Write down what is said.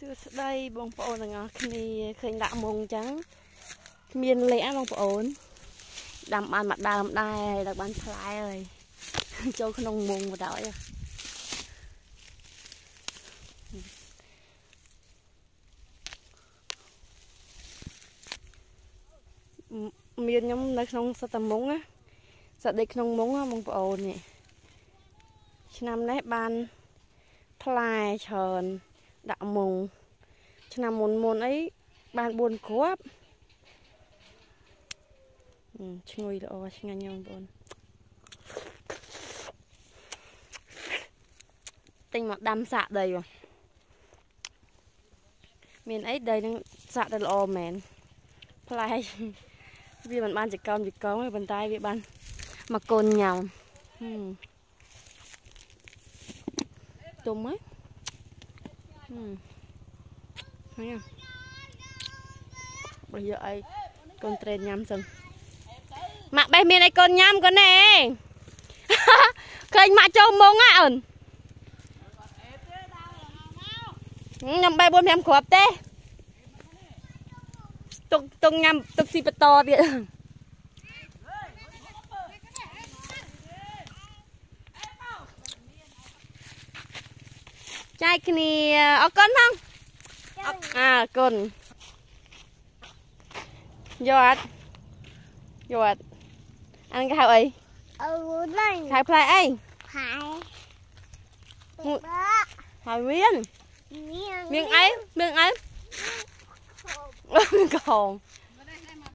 សួស្តីបងប្អូនទាំងអស់គ្នាឃើញដាក់មុងអញ្ចឹងគ្មានលះបងប្អូនដាំបានមួយដើមដែរហើយដល់បានផ្លែហើយចូលក្នុងមុងបដ ாய் មានខ្ញុំនៅក្នុងសត្វតមុងណាសត្វដេកក្នុងមុងបងប្អូននេះឆ្នាំនេះបានផ្លែច្រើន ដាក់មុងឆ្នាំមុនមុនអីបាន4គ្រាប់ឈ្ងុយល្អឆ្ងាញ់បងប្អូនទិញមកដាំសាក់ដីបងមានអីដីនឹងសាក់ទៅល្អមែនផ្លែវាមិនបានចកោមចកោមទេប៉ុន្តែវាបានមកកូនញ៉ាំទុំហ៎ ហើយបើយកឲ្យកូនត្រេនញ៉ាំសិនម៉ាក់បេះមានឲ្យកូនញ៉ាំកូនណែឃើញម៉ាក់ចូលមុងហ៎អូនខ្ញុំបែ4 5គ្រាប់ទេទុកទុកញ៉ាំទុកស៊ីបន្តទៀត ចែកគ្នាអរគុណផងអរគុណយកអត់យកអត់អានគេហៅអីអូណៃហៅផ្លែអីផ្លែហៅមៀនមៀនអីមៀនអីមៀនខំ